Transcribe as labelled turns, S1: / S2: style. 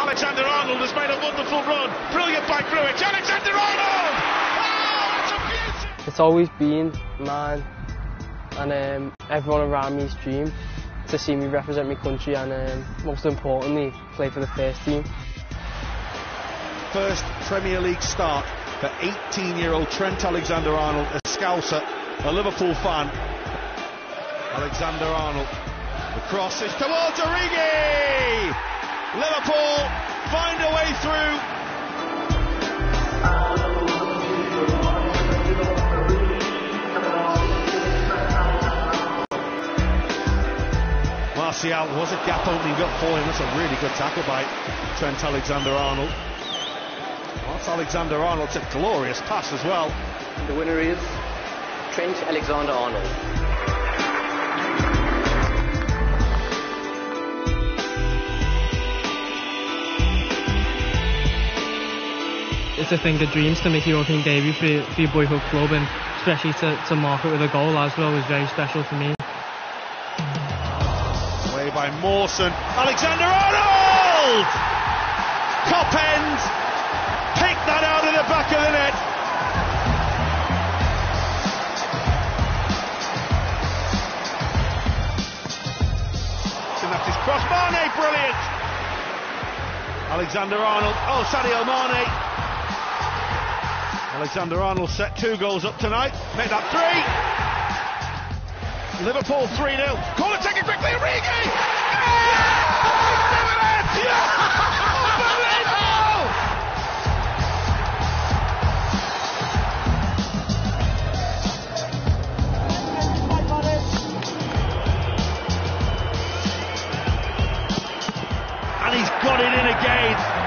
S1: Alexander Arnold has made a wonderful run. Brilliant by Grujic. Alexander Arnold! Oh,
S2: it's always been mine and um, everyone around me's dream to see me represent my country and um, most importantly play for the first team.
S1: First Premier League start for 18-year-old Trent Alexander-Arnold, a Scouser, a Liverpool fan. Alexander-Arnold, the cross is towards Origi! Liverpool find a way through Martial was a gap opening up for him. That's a really good tackle by Trent Alexander-Arnold. That's Alexander-Arnold. It's a glorious pass as well.
S3: The winner is Trent Alexander-Arnold.
S4: It's a thing of dreams to make your European debut for, for your boyhood club and especially to, to mark it with a goal as well was very special for me Away
S1: by Mawson. Alexander Arnold! Top end. Pick that out of the back of the net. And That's his cross. Mane, brilliant. Alexander Arnold. Oh, Sadio Mane. Alexander Arnold set two goals up tonight. Made that three. Liverpool 3 0. Corner taken quickly, Origi! And he's got it in again.